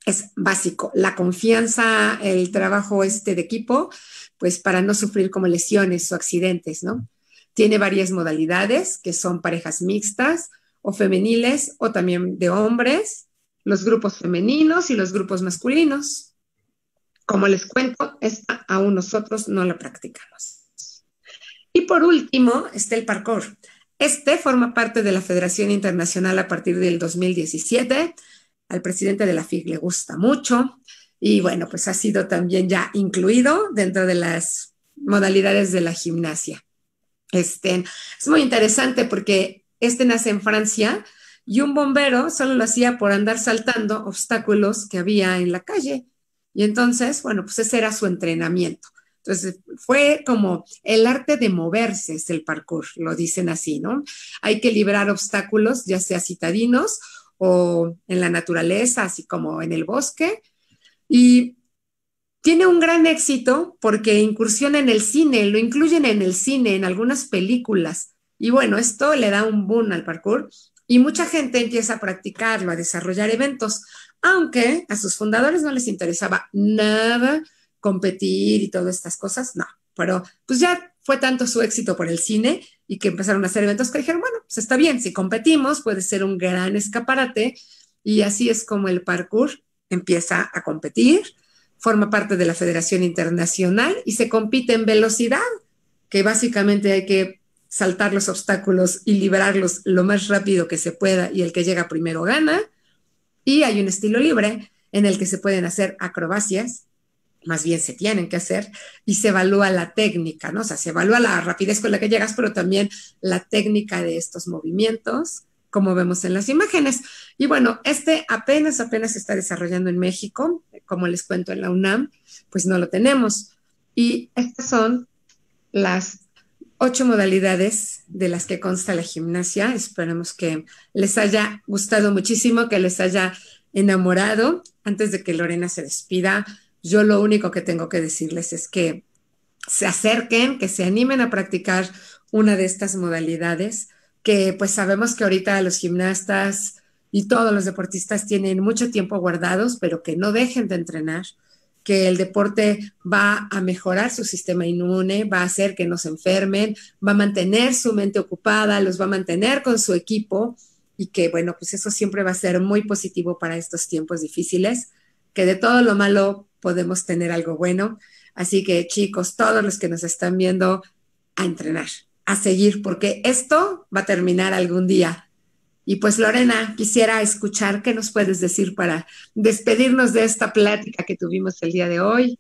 es básico. La confianza, el trabajo este de equipo, pues para no sufrir como lesiones o accidentes, ¿no? Tiene varias modalidades, que son parejas mixtas o femeniles o también de hombres, los grupos femeninos y los grupos masculinos. Como les cuento, esta aún nosotros no la practicamos. Y por último está el parkour. Este forma parte de la Federación Internacional a partir del 2017. Al presidente de la FIG le gusta mucho y bueno, pues ha sido también ya incluido dentro de las modalidades de la gimnasia. Este, es muy interesante porque este nace en Francia y un bombero solo lo hacía por andar saltando obstáculos que había en la calle. Y entonces, bueno, pues ese era su entrenamiento. Entonces, fue como el arte de moverse, es el parkour, lo dicen así, ¿no? Hay que liberar obstáculos, ya sea citadinos o en la naturaleza, así como en el bosque. Y tiene un gran éxito porque incursiona en el cine, lo incluyen en el cine, en algunas películas. Y bueno, esto le da un boom al parkour y mucha gente empieza a practicarlo, a desarrollar eventos, aunque a sus fundadores no les interesaba nada competir y todas estas cosas, no, pero pues ya fue tanto su éxito por el cine y que empezaron a hacer eventos que dijeron, bueno, pues está bien, si competimos puede ser un gran escaparate y así es como el parkour empieza a competir, forma parte de la Federación Internacional y se compite en velocidad, que básicamente hay que saltar los obstáculos y liberarlos lo más rápido que se pueda y el que llega primero gana. Y hay un estilo libre en el que se pueden hacer acrobacias, más bien se tienen que hacer, y se evalúa la técnica, ¿no? O sea, se evalúa la rapidez con la que llegas, pero también la técnica de estos movimientos, como vemos en las imágenes. Y bueno, este apenas, apenas se está desarrollando en México, como les cuento en la UNAM, pues no lo tenemos. Y estas son las ocho modalidades de las que consta la gimnasia. Esperemos que les haya gustado muchísimo, que les haya enamorado. Antes de que Lorena se despida, yo lo único que tengo que decirles es que se acerquen, que se animen a practicar una de estas modalidades, que pues sabemos que ahorita los gimnastas y todos los deportistas tienen mucho tiempo guardados, pero que no dejen de entrenar, que el deporte va a mejorar su sistema inmune, va a hacer que no se enfermen, va a mantener su mente ocupada, los va a mantener con su equipo y que bueno, pues eso siempre va a ser muy positivo para estos tiempos difíciles, que de todo lo malo podemos tener algo bueno. Así que chicos, todos los que nos están viendo, a entrenar, a seguir, porque esto va a terminar algún día. Y pues Lorena, quisiera escuchar qué nos puedes decir para despedirnos de esta plática que tuvimos el día de hoy.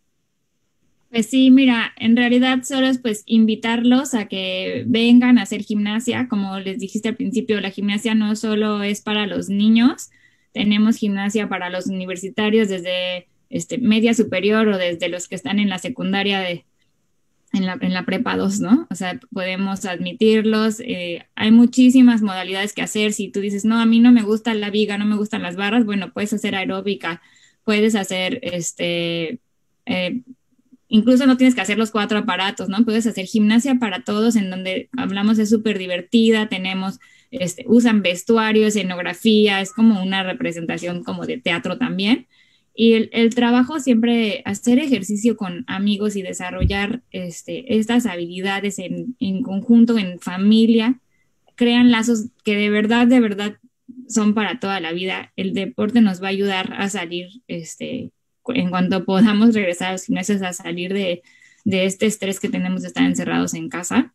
Pues sí, mira, en realidad solo es pues invitarlos a que vengan a hacer gimnasia. Como les dijiste al principio, la gimnasia no solo es para los niños, tenemos gimnasia para los universitarios desde este, media superior o desde los que están en la secundaria de, en la, en la prepa 2, ¿no? O sea, podemos admitirlos. Eh, hay muchísimas modalidades que hacer. Si tú dices, no, a mí no me gusta la viga, no me gustan las barras, bueno, puedes hacer aeróbica, puedes hacer, este, eh, incluso no tienes que hacer los cuatro aparatos, ¿no? Puedes hacer gimnasia para todos, en donde hablamos es súper divertida, tenemos, este, usan vestuario, escenografía, es como una representación como de teatro también. Y el, trabajo siempre, hacer ejercicio con amigos y desarrollar este, estas habilidades en, en, conjunto, en familia, crean lazos que de verdad, de verdad son para toda la vida. El deporte nos va a ayudar a salir, este, en cuanto podamos regresar a los gimnasios, a salir de, de este estrés que tenemos de estar encerrados en casa.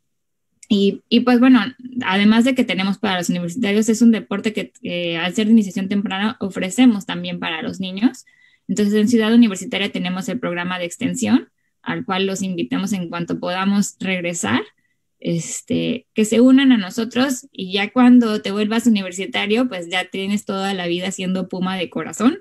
Y, y, pues bueno, además de que tenemos para los universitarios, es un deporte que al ser de iniciación temprana ofrecemos también para los niños. Entonces, en Ciudad Universitaria tenemos el programa de extensión, al cual los invitamos en cuanto podamos regresar, este, que se unan a nosotros y ya cuando te vuelvas universitario, pues ya tienes toda la vida siendo puma de corazón,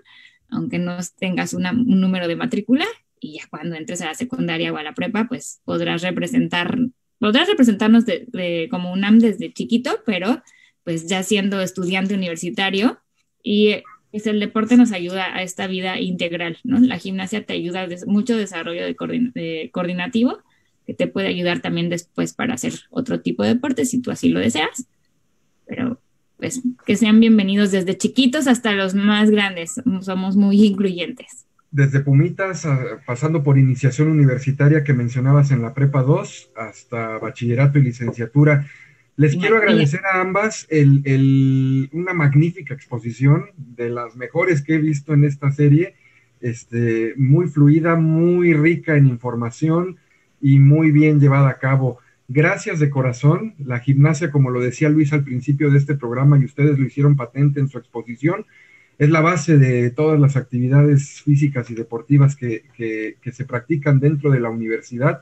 aunque no tengas un número de matrícula, y ya cuando entres a la secundaria o a la prepa, pues podrás representar, podrás representarnos de, como UNAM desde chiquito, pero pues ya siendo estudiante universitario y pues el deporte nos ayuda a esta vida integral, ¿no? La gimnasia te ayuda a mucho desarrollo de, coordinativo, que te puede ayudar también después para hacer otro tipo de deporte si tú así lo deseas. Pero pues que sean bienvenidos desde chiquitos hasta los más grandes. Somos muy incluyentes. Desde Pumitas, pasando por iniciación universitaria que mencionabas en la Prepa 2, hasta bachillerato y licenciatura. Les quiero agradecer a ambas una magnífica exposición de las mejores que he visto en esta serie, este, muy fluida, muy rica en información y muy bien llevada a cabo. Gracias de corazón. La gimnasia, como lo decía Luis al principio de este programa y ustedes lo hicieron patente en su exposición, es la base de todas las actividades físicas y deportivas que, que se practican dentro de la universidad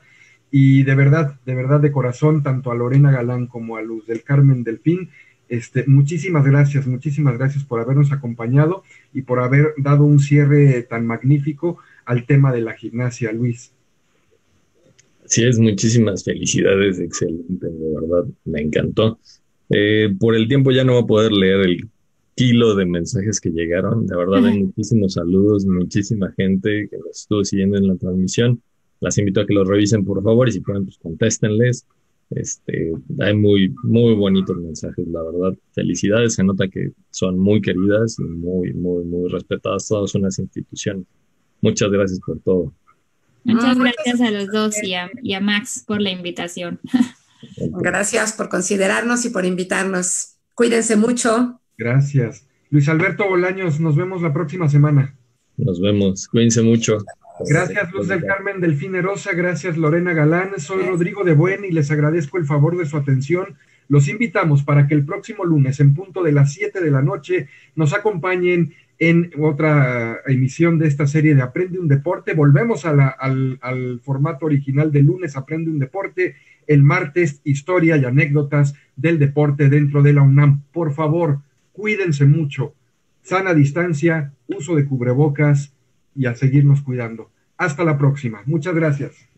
y de verdad, de verdad de corazón, tanto a Lorena Galán como a Luz del Carmen Delfín, este, muchísimas gracias, muchísimas gracias por habernos acompañado y por haber dado un cierre tan magnífico al tema de la gimnasia, Luis. Sí, es muchísimas felicidades, excelente, de verdad, me encantó. Eh, por el tiempo ya no voy a poder leer el kilo de mensajes que llegaron, de verdad hay muchísimos saludos, muchísima gente que nos estuvo siguiendo en la transmisión las invito a que los revisen por favor y si pueden, pues contéstenles. Este, hay muy, muy bonitos mensajes, la verdad. Felicidades, se nota que son muy queridas y muy, muy, muy respetadas todas unas instituciones. Muchas gracias por todo. Muchas gracias a los dos y a, y a Max por la invitación. Gracias por considerarnos y por invitarnos. Cuídense mucho. Gracias. Luis Alberto Bolaños, nos vemos la próxima semana. Nos vemos. Cuídense mucho. Gracias, Luz del Carmen Delfín Rosa. Gracias, Lorena Galán. Soy Rodrigo de Buen y les agradezco el favor de su atención. Los invitamos para que el próximo lunes, en punto de las 7 de la noche, nos acompañen en otra emisión de esta serie de Aprende un Deporte. Volvemos al, al formato original de lunes, Aprende un Deporte. El martes, historia y anécdotas del deporte dentro de la UNAM. Por favor, cuídense mucho. Sana distancia, uso de cubrebocas y a seguirnos cuidando. Hasta la próxima. Muchas gracias.